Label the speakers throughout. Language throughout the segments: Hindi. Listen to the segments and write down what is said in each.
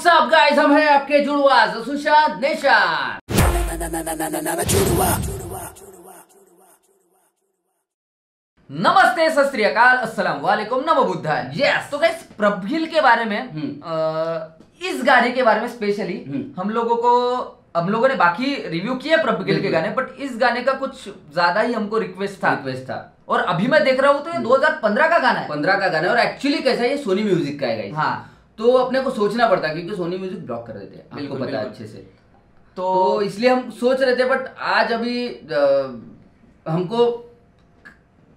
Speaker 1: व्हाट्सअप गाइस हम हैं आपके जुड़वा सुशांत निशान। नमस्ते सत श्री अस्सलाम वालेकुम नमो बुद्धा यस तो गाइस प्रभगिल के बारे में अ, इस गाने के बारे में स्पेशली
Speaker 2: हम्म।
Speaker 1: हम लोगों को हम लोगों ने बाकी रिव्यू किए प्रभगिल के गाने बट इस गाने का कुछ ज़्यादा ही हमको रिक्वेस्ट था।
Speaker 2: रिक्वेस्ट था।
Speaker 1: और अभी मैं देख रहा हूँ तो ये 2015 का गाना है।
Speaker 2: पंद्रह का गाना है और एक्चुअली कैसा है ये सोनी म्यूज़िक का है गाइस
Speaker 1: हाँ।
Speaker 2: तो अपने को सोचना पड़ता है क्योंकि सोनी म्यूज़िक ब्लॉक कर देते हैं आपको पता है अच्छे से।
Speaker 1: तो
Speaker 2: तो इसलिए हम सोच रहे थे बट आज अभी आ, हमको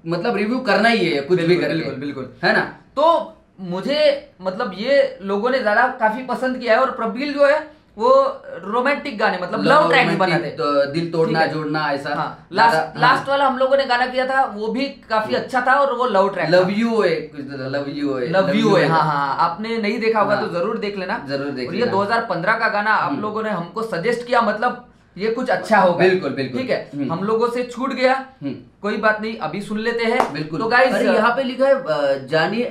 Speaker 2: मतलब रिव्यू करना ही है कुछ भी कर
Speaker 1: बिल्कुल, बिल्कुल।
Speaker 2: है ना?
Speaker 1: तो मुझे मतलब ये लोगों ने ज़्यादा काफ़ी पसंद किया है और प्रबील जो है वो रोमांटिक गाने मतलब लव
Speaker 2: romantic,
Speaker 1: बनाते
Speaker 2: तो दिल तोड़ना जोड़ना ऐसा।
Speaker 1: हाँ लास्ट
Speaker 2: ज्यादा-
Speaker 1: लास्ट वाला हम लोगों ने गाना किया था वो भी काफ़ी अच्छा था और वो लव ट्रैक
Speaker 2: लव यू है लव यू है
Speaker 1: लव यू है हाँ। हाँ आपने नहीं देखा होगा
Speaker 2: हाँ।
Speaker 1: तो ज़रूर देख लेना।
Speaker 2: ज़रूर देख
Speaker 1: ये 2015 का गाना आप
Speaker 2: हम्म।
Speaker 1: लोगों ने हमको सजेस्ट किया मतलब ये कुछ अच्छा होगा।
Speaker 2: बिल्कुल, बिल्कुल।
Speaker 1: ठीक है?
Speaker 2: हम्म।
Speaker 1: हम लोगों से छूट गया।
Speaker 2: हम्म।
Speaker 1: कोई बात नहीं अभी सुन लेते हैं।
Speaker 2: बिल्कुल।
Speaker 1: तो गाइस
Speaker 2: यहाँ पे लिखा है जानी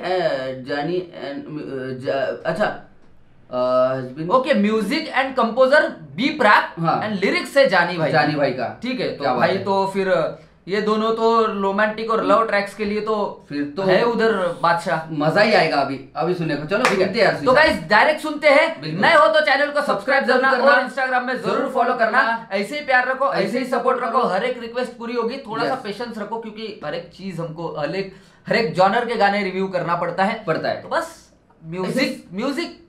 Speaker 2: जानी अच्छा
Speaker 1: okay music and composer B Praak
Speaker 2: हाँ।
Speaker 1: एंड लिरिक्स है जानी भाई।
Speaker 2: जानी भाई का।
Speaker 1: ठीक है तो भाई
Speaker 2: है।
Speaker 1: तो फिर ये दोनों तो रोमांटिक और लव ट्रैक्स के लिए तो
Speaker 2: फिर तो
Speaker 1: है उधर बादशाह।
Speaker 2: मज़ा ही आएगा अभी अभी सुनने को। चलो सुनते हैं। यार
Speaker 1: तो गाइस डायरेक्ट सुनते हैं। नए हो तो चैनल को सब्सक्राइब
Speaker 2: ज़रूर
Speaker 1: करना
Speaker 2: करना।
Speaker 1: और इंस्टाग्राम में ज़रूर फॉलो करना। ऐसे ही प्यार रखो ऐसे ही सपोर्ट रखो। हर एक रिक्वेस्ट पूरी होगी। थोड़ा सा पेशेंस रखो क्योंकि हर एक चीज़ हमको हर एक हर एक जॉनर के गाने रिव्यू करना पड़ता है।
Speaker 2: पड़ता है।
Speaker 1: तो बस म्यूज़िक म्यूज़िक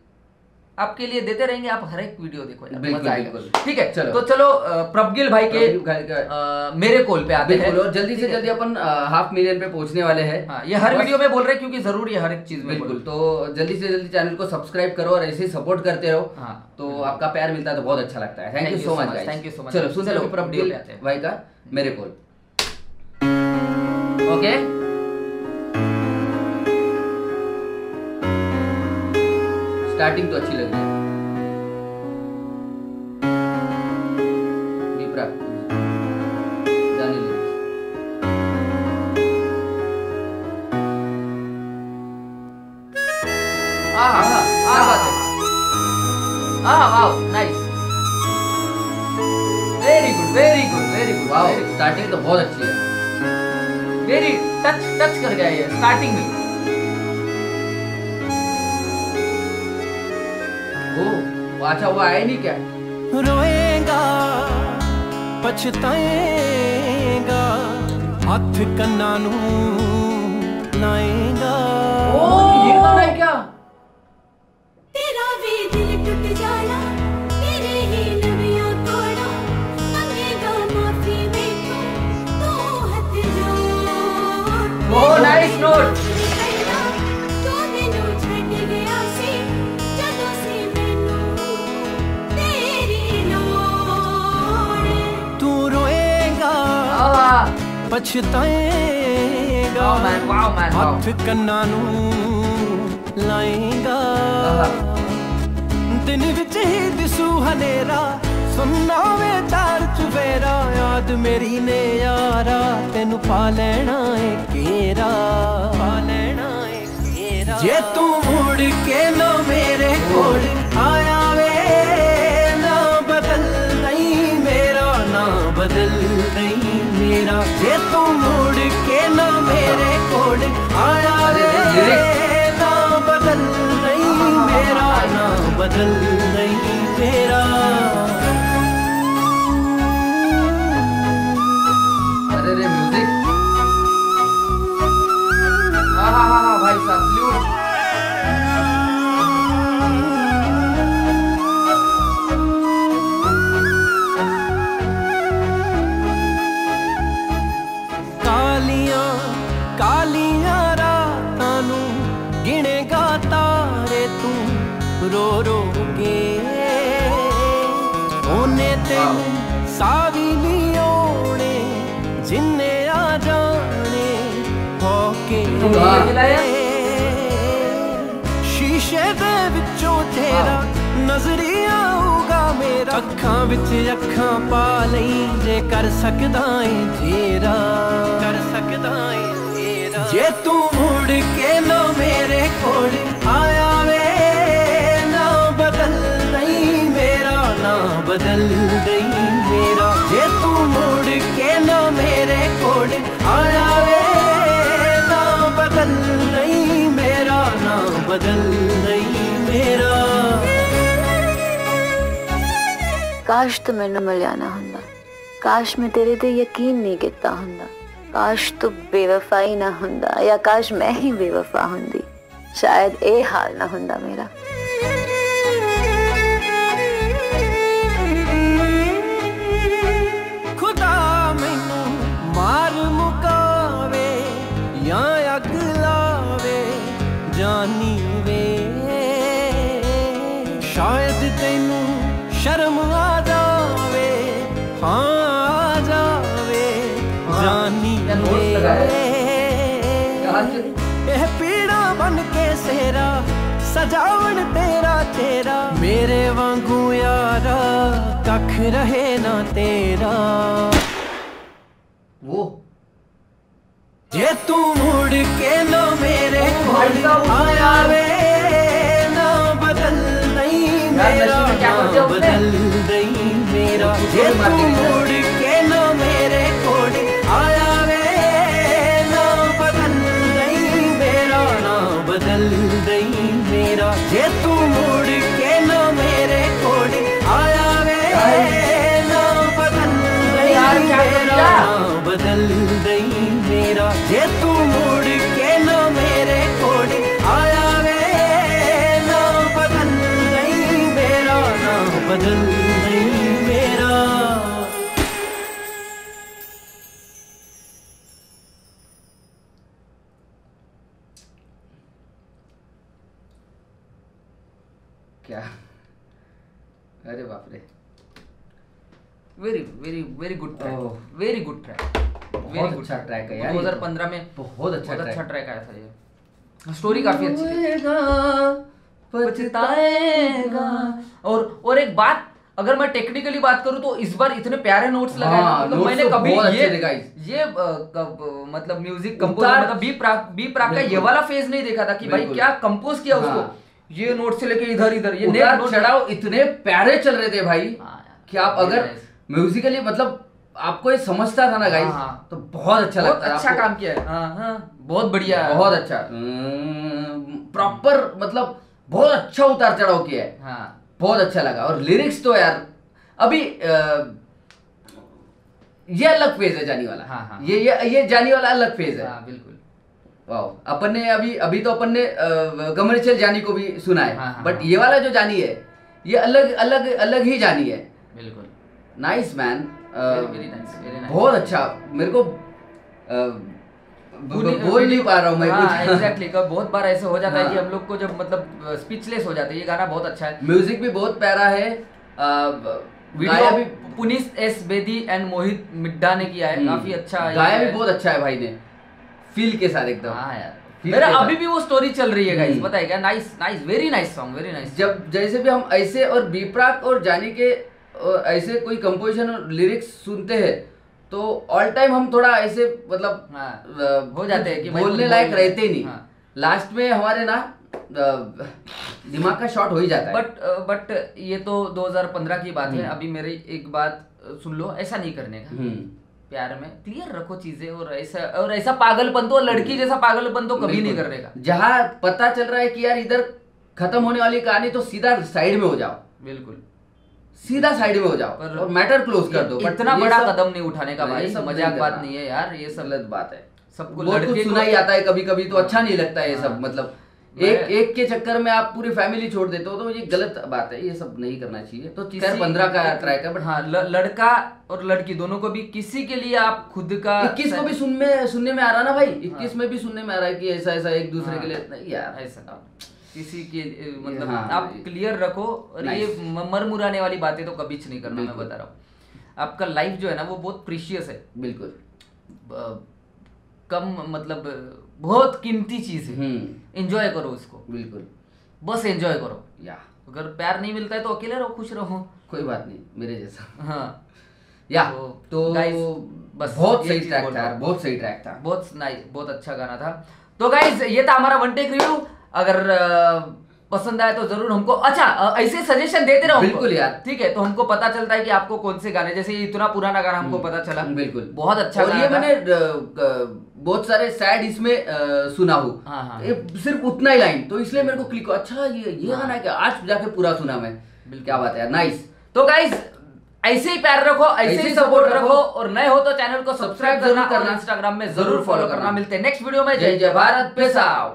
Speaker 1: आपके लिए देते रहेंगे आप हर एक वीडियो देखो मज़ा आएगा। ठीक है?
Speaker 2: चलो।
Speaker 1: तो चलो प्रभगिल भाई के अ, मेरे कोल पे आते हैं।
Speaker 2: और जल्दी से जल्दी अपन हाफ़ मिलियन पे पहुँचने वाले हैं।
Speaker 1: हाँ ये हर वीडियो में बोल रहे हैं क्योंकि ज़रूरी है हर एक चीज़ में
Speaker 2: बिल्कुल तो जल्दी से जल्दी चैनल को सब्सक्राइब करो और ऐसे ही सपोर्ट करते रहो।
Speaker 1: हाँ।
Speaker 2: तो आपका प्यार मिलता है तो बहुत अच्छा लगता है। Thank you so much
Speaker 1: thank you so much.
Speaker 2: चलो सुनते
Speaker 1: चलो,
Speaker 2: रहो प्रभगिल। भाई का मेरे कोल। ओके? स्टार्टिंग तो अच्छी लग रही है। स्टार्टिंग तो बहुत अच्छी है।
Speaker 1: वेरी टच टच कर गया ये स्टार्टिंग में।
Speaker 2: अच्छा वो आए नहीं क्या?
Speaker 3: रोएगा पछताएगा हाथ कन्ना नाएगा
Speaker 1: ओ ये क्या?
Speaker 4: तेरा भी दिल टूट पछताएगा। हाथ कन्ना लाएगा। uh-huh.
Speaker 3: दिन विच
Speaker 1: ही
Speaker 3: दिसू हनेरा सुनना वे चार चुबेरा याद मेरी ने यारा तेन पा लेना है
Speaker 2: केरा पा लेना
Speaker 1: है केरा जे तू मुड़ के
Speaker 3: ना मेरे कोड़ ਨਾ ਸ਼ੀਸ਼ੇ ਦੇ ਵਿੱਚੋਂ ਤੇਰਾ ਨਜ਼ਰੀਆ ਆਊਗਾ ਮੇਰਾ ਅੱਖਾਂ ਵਿੱਚ ਅੱਖਾਂ ਪਾ ਲਈ ਜੇ ਕਰ ਸਕਦਾ ਏ ਤੇਰਾ ਕਰ ਸਕਦਾ ਏ ਤੇਰਾ ਜੇ ਤੂੰ ਮੁੜ ਕੇ ਨਾ ਮੇਰੇ ਕੋਲ ਆਇਆ ਵੇ ਨਾ ਬਦਲ ਨਹੀਂ ਮੇਰਾ ਨਾ ਬਦਲ ਦੇ बदल गई मेरा
Speaker 5: ਕਾਸ਼ ਤੂੰ ਮੈਨੂੰ ਮਿਲਿਆ ਨਾ ਹੁੰਦਾ ਕਾਸ਼ ਮੈਂ ਤੇਰੇ ਤੇ ਯਕੀਨ ਨਹੀਂ ਕੀਤਾ ਹੁੰਦਾ ਕਾਸ਼ ਤੂੰ ਬੇਵਫਾ ਹੀ ਨਾ ਹੁੰਦਾ ਜਾਂ ਕਾਸ਼ ਮੈਂ ਹੀ ਬੇਵਫਾ ਹੁੰਦੀ ਸ਼ਾਇਦ ਇਹ ਹਾਲ ਨਾ ਹੁੰਦਾ ਮੇਰਾ
Speaker 3: ਜਾਵਣ ਤੇਰਾ ਤੇਰਾ ਮੇਰੇ ਵਾਂਗੂ ਯਾਰਾ ਕੱਖ ਰਹੇ ਨਾ ਤੇਰਾ
Speaker 2: ਉਹ
Speaker 3: ਜੇ ਤੂੰ ਮੁੜ ਕੇ ਨਾ ਮੇਰੇ ਕੋਲ ਆਇਆ ਵੇ ਨਾ ਬਦਲ ਨਹੀਂ ਮੇਰਾ ਬਦਲ ਨਹੀਂ ਮੇਰਾ ਜੇ ਤੂੰ ये तू मुड़ के ना मेरे कोड आया वे। ना बदल नहीं मेरा ना
Speaker 2: बदल क्या? अरे बाप रे।
Speaker 1: Very very very good
Speaker 2: track
Speaker 1: very good track
Speaker 2: बहुत अच्छा track है यार तो।
Speaker 1: 2015 में
Speaker 2: बहुत अच्छा
Speaker 1: बहुत अच्छा ट्रैक आया था ये। स्टोरी काफ़ी अच्छी पछताएगा। और और एक बात अगर मैं टेक्निकली बात करूँ तो इस बार इतने प्यारे नोट्स लगाए
Speaker 2: हाँ,
Speaker 1: मतलब मैंने
Speaker 2: तो
Speaker 1: कभी ये ये अ, कब, मतलब म्यूज़िक कंपोज मतलब बी प्राक बी प्राक का ये वाला फ़ेज़ नहीं देखा था कि भाई क्या कंपोज किया
Speaker 2: हाँ।
Speaker 1: उसको ये नोट से लेके इधर इधर ये
Speaker 2: चढ़ाव इतने प्यारे चल रहे थे भाई
Speaker 1: हाँ
Speaker 2: कि आप अगर म्यूजिकली मतलब आपको ये समझता था ना गाइस
Speaker 1: हाँ, हाँ।
Speaker 2: तो बहुत अच्छा
Speaker 1: बहुत
Speaker 2: लगता है
Speaker 1: अच्छा काम किया है। हाँ हाँ। बहुत बढ़िया।
Speaker 2: बहुत अच्छा। प्रॉपर मतलब बहुत अच्छा उतार चढ़ाव किया है।
Speaker 1: हाँ।
Speaker 2: बहुत अच्छा लगा। और लिरिक्स तो यार अभी अ, ये अलग फ़ेज़ है जानी वाला।
Speaker 1: हाँ, हाँ।
Speaker 2: ये ये ये जानी वाला अलग फ़ेज़ है।
Speaker 1: हाँ बिल्कुल।
Speaker 2: वाह अपन ने अभी अभी तो अपन ने कमर्शियल जानी को भी सुना है।
Speaker 1: हाँ, हाँ,
Speaker 2: बट। ये वाला जो जानी है ये अलग अलग अलग ही जानी है।
Speaker 1: बिल्कुल।
Speaker 2: नाइस मैन
Speaker 1: नाइस
Speaker 2: बहुत अच्छा। मेरे को ब- बोल नहीं पा रहा हूँ मैं
Speaker 1: हाँ
Speaker 2: कुछ
Speaker 1: एग्जैक्टली बहुत बार ऐसे हो जाता है
Speaker 2: हाँ।
Speaker 1: कि हम लोग को जब मतलब स्पीचलेस हो जाते हैं ये गाना बहुत अच्छा है।
Speaker 2: म्यूज़िक भी बहुत प्यारा है। अ, गाया भी
Speaker 1: पुनीस एस बेदी एंड मोहित मिड्डा ने किया है।
Speaker 2: हम्म,
Speaker 1: काफ़ी अच्छा
Speaker 2: गाया भी बहुत अच्छा है भाई ने। फील के साथ एकदम।
Speaker 1: हाँ यार। मेरा अभी भी वो स्टोरी चल रही है गाइस। पता है क्या? Nice nice very nice song very nice
Speaker 2: जब जैसे भी हम ऐसे और बीप्राक और जानी के ऐसे कोई कंपोजिशन और लिरिक्स सुनते हैं तो ऑल टाइम हम थोड़ा ऐसे मतलब
Speaker 1: हाँ, हो जाते हैं कि
Speaker 2: बोलने लायक रहते ही। नहीं।
Speaker 1: हाँ।
Speaker 2: लास्ट में हमारे ना दिमाग का शॉट हो ही जाता है।
Speaker 1: बट बट ये तो 2015 की बात है
Speaker 2: हम्म।
Speaker 1: अभी मेरी एक बात सुन लो ऐसा नहीं करने का।
Speaker 2: हम्म,
Speaker 1: प्यार में क्लियर रखो चीज़ें और ऐसा और ऐसा पागलपन तो लड़की जैसा पागलपन तो कभी नहीं। करने का।
Speaker 2: जहाँ पता चल रहा है कि यार इधर खत्म होने वाली कहानी तो सीधा साइड में हो जाओ।
Speaker 1: बिल्कुल।
Speaker 2: सीधा साइड में हो जाओ
Speaker 1: पर
Speaker 2: और मैटर क्लोज कर दो
Speaker 1: इतना बड़ा कदम नहीं उठाने का भाई मज़ाक बात नहीं है यार ये सब
Speaker 2: गलत बात है।
Speaker 1: सबको
Speaker 2: बहुत कुछ सुना ही आता है कभी कभी तो अच्छा नहीं लगता है ये
Speaker 1: हाँ।
Speaker 2: सब मतलब एक एक के चक्कर में आप पूरी फैमिली छोड़ देते हो तो ये गलत बात है ये सब नहीं करना चाहिए। तो खैर पंद्रह का ट्रैक है बट
Speaker 1: हाँ ल- लड़का और लड़की दोनों को भी किसी के लिए आप खुद का
Speaker 2: इक्कीस को भी सुन में सुनने में आ रहा ना भाई? इक्कीस में भी सुनने में आ रहा है कि ऐसा ऐसा एक दूसरे
Speaker 1: हाँ।
Speaker 2: के लिए नहीं यार
Speaker 1: ऐसा। किसी के मतलब
Speaker 2: हाँ,
Speaker 1: आप क्लियर रखो और ये
Speaker 2: Nice.
Speaker 1: म- मरमुराने वाली बातें तो कभी नहीं करना मैं बता रहा हूँ। आपका लाइफ जो है ना वो बहुत प्रीशियस है।
Speaker 2: बिल्कुल।
Speaker 1: कम मतलब बहुत कीमती चीज़ है।
Speaker 2: हम्म।
Speaker 1: एंजॉय करो उसको।
Speaker 2: बिल्कुल।
Speaker 1: बस एंजॉय करो।
Speaker 2: या।
Speaker 1: अगर प्यार नहीं मिलता है तो अकेले रहो खुश रहो।
Speaker 2: कोई बात नहीं मेरे जैसा।
Speaker 1: हाँ।
Speaker 2: या।
Speaker 1: तो,
Speaker 2: तो
Speaker 1: guys, बस
Speaker 2: बहुत सही ट्रैक था। बहुत सही ट्रैक था।
Speaker 1: बहुत नाइस बहुत अच्छा गाना था। तो गाइज़ ये था हमारा वन टेक रिव्यू अगर पसंद आए तो ज़रूर हमको अच्छा ऐसे सजेशन देते रहो
Speaker 2: बिल्कुल यार।
Speaker 1: ठीक है तो हमको पता चलता है कि आपको कौन से गाने जैसे इतना पुराना गाना हमको पता चला।
Speaker 2: बिल्कुल।
Speaker 1: बहुत अच्छा
Speaker 2: और ये मैंने बहुत सारे सैड इसमें सुना हूँ।
Speaker 1: हाँ, हाँ।
Speaker 2: सिर्फ़ उतना ही लाइन तो इसलिए मेरे को क्लिक अच्छा ये ये
Speaker 1: हाँ।
Speaker 2: गाना है क्या? आज जाके पूरा सुना मैं। क्या बात है नाइस
Speaker 1: तो गाइज़ ऐसे ही प्यार रखो ऐसे ही सपोर्ट रखो। और नए हो तो चैनल को सब्सक्राइब करना
Speaker 2: करना।
Speaker 1: इंस्टाग्राम में
Speaker 2: ज़रूर
Speaker 1: फॉलो
Speaker 2: करना।
Speaker 1: मिलते हैं नेक्स्ट वीडियो में।
Speaker 2: जय जय भारत। पेश आओ